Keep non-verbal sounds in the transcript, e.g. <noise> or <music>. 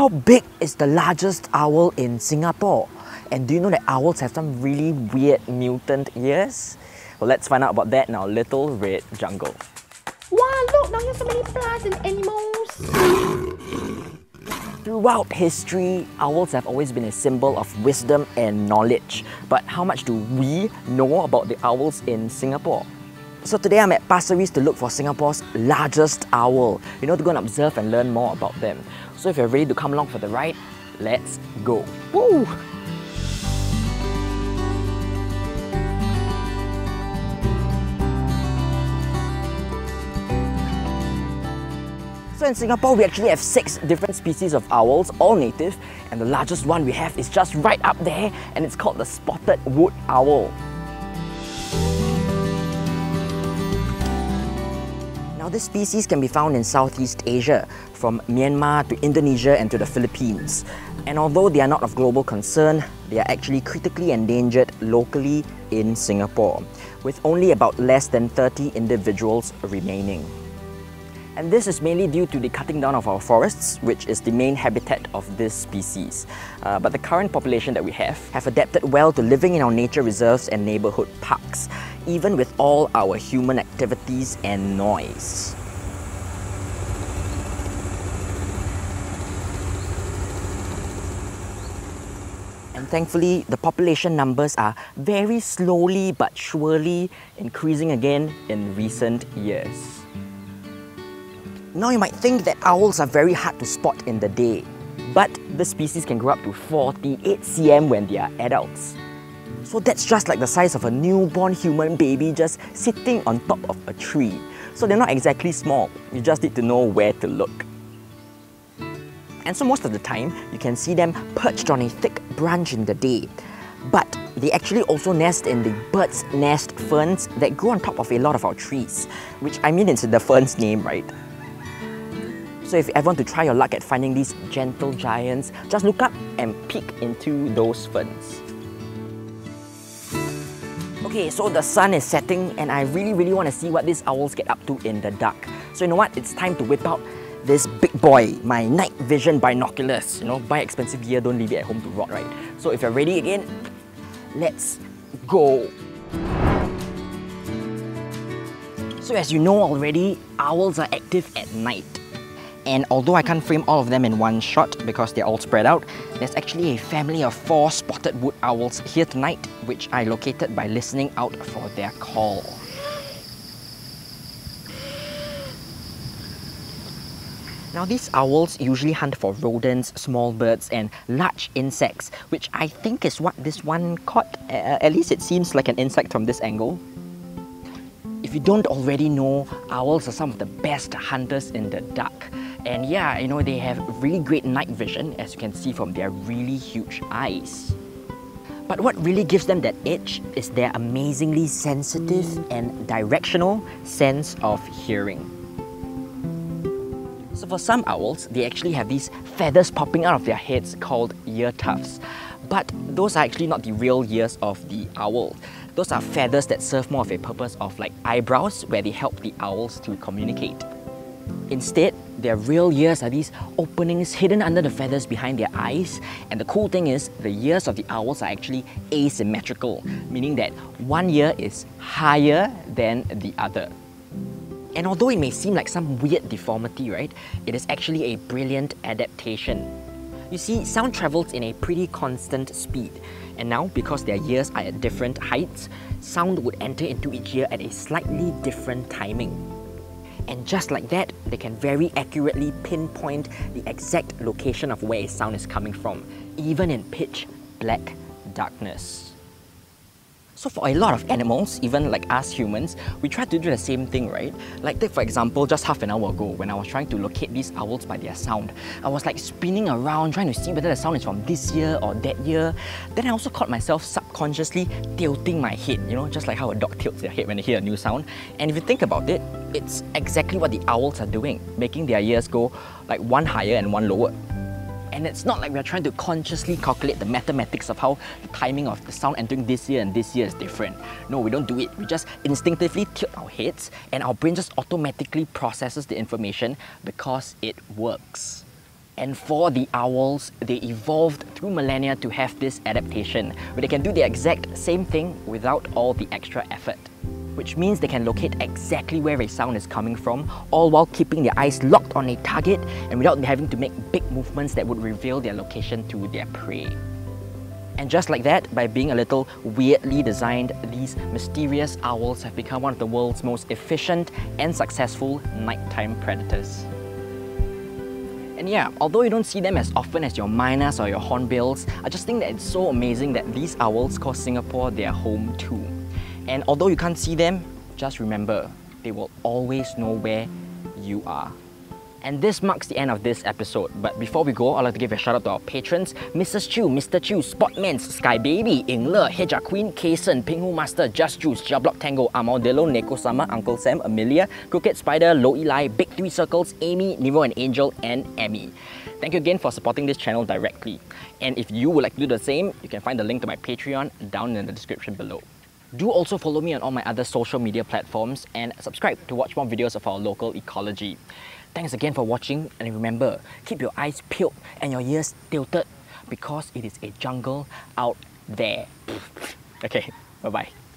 How big is the largest owl in Singapore? And do you know that owls have some really weird mutant ears? Well, let's find out about that in our little red jungle. Wow, look, now here's so many plants and animals. Throughout history, owls have always been a symbol of wisdom and knowledge. But how much do we know about the owls in Singapore? So today I'm at Pasir Ris to look for Singapore's largest owl, you know, to go and observe and learn more about them. So if you're ready to come along for the ride, let's go. Woo! So in Singapore, we actually have six different species of owls, all native, and the largest one we have is just right up there, and it's called the spotted wood owl. This species can be found in Southeast Asia, from Myanmar to Indonesia and to the Philippines. And although they are not of global concern, they are actually critically endangered locally in Singapore, with only about less than 30 individuals remaining. And this is mainly due to the cutting down of our forests, which is the main habitat of this species. Uh, but the current population that we have have adapted well to living in our nature reserves and neighbourhood parks, even with all our human activities and noise. And thankfully, the population numbers are very slowly but surely increasing again in recent years. Now you might think that owls are very hard to spot in the day, but the species can grow up to 48 cm when they are adults. So that's just like the size of a newborn human baby just sitting on top of a tree. So they're not exactly small, you just need to know where to look. And so most of the time, you can see them perched on a thick branch in the day. But they actually also nest in the bird's nest ferns that grow on top of a lot of our trees, which I mean it's the fern's name, right? So if you ever want to try your luck at finding these gentle giants, just look up and peek into those ferns. Okay, so the sun is setting and I really, really want to see what these owls get up to in the dark. So you know what? It's time to whip out this big boy, my night vision binoculars. You know, buy expensive gear, don't leave it at home to rot, right? So if you're ready again, let's go. So as you know already, owls are active at night. And although I can't frame all of them in one shot because they're all spread out, there's actually a family of four spotted wood owls here tonight, which I located by listening out for their call. Now these owls usually hunt for rodents, small birds and large insects, which I think is what this one caught. Uh, at least it seems like an insect from this angle. If you don't already know, owls are some of the best hunters in the dark. And yeah, you know, they have really great night vision, as you can see from their really huge eyes. But what really gives them that edge is their amazingly sensitive and directional sense of hearing. So for some owls, they actually have these feathers popping out of their heads called ear tufts. But those are actually not the real ears of the owl. Those are feathers that serve more of a purpose of like eyebrows where they help the owls to communicate. Instead, their real ears are these openings hidden under the feathers behind their eyes. And the cool thing is, the ears of the owls are actually asymmetrical, meaning that one ear is higher than the other. And although it may seem like some weird deformity, right, it is actually a brilliant adaptation. You see, sound travels in a pretty constant speed, and now, because their ears are at different heights, sound would enter into each ear at a slightly different timing. And just like that, they can very accurately pinpoint the exact location of where a sound is coming from, even in pitch black darkness. So for a lot of animals, even like us humans, we try to do the same thing, right? Like take for example, just half an hour ago, when I was trying to locate these owls by their sound, I was like spinning around trying to see whether the sound is from this year or that year. Then I also caught myself subconsciously tilting my head, you know, just like how a dog tilts their head when they hear a new sound. And if you think about it, it's exactly what the owls are doing, making their ears go like one higher and one lower. And it's not like we're trying to consciously calculate the mathematics of how the timing of the sound entering this year and this year is different. No, we don't do it. We just instinctively tilt our heads and our brain just automatically processes the information because it works. And for the owls, they evolved through millennia to have this adaptation, where they can do the exact same thing without all the extra effort. Which means they can locate exactly where a sound is coming from, all while keeping their eyes locked on a target and without having to make big movements that would reveal their location to their prey. And just like that, by being a little weirdly designed, these mysterious owls have become one of the world's most efficient and successful nighttime predators. And yeah, although you don't see them as often as your mynas or your hornbills, I just think that it's so amazing that these owls call Singapore their home too. And although you can't see them, just remember, they will always know where you are. And this marks the end of this episode. But before we go, I'd like to give a shout out to our patrons Mrs. Chu, Mr. Chu, Spotmans, Sky Baby, Ingler, Heja Queen, Kason, Pinghu Master, Just Juice, Jablock Tango, Amodillo, Neko Sama, Uncle Sam, Amelia, Crooked Spider, Low Eli, Big Three Circles, Amy, Nemo and Angel, and Emmy. Thank you again for supporting this channel directly. And if you would like to do the same, you can find the link to my Patreon down in the description below. Do also follow me on all my other social media platforms and subscribe to watch more videos of our local ecology. Thanks again for watching and remember, keep your eyes peeled and your ears tilted because it is a jungle out there. <laughs> Okay, bye bye.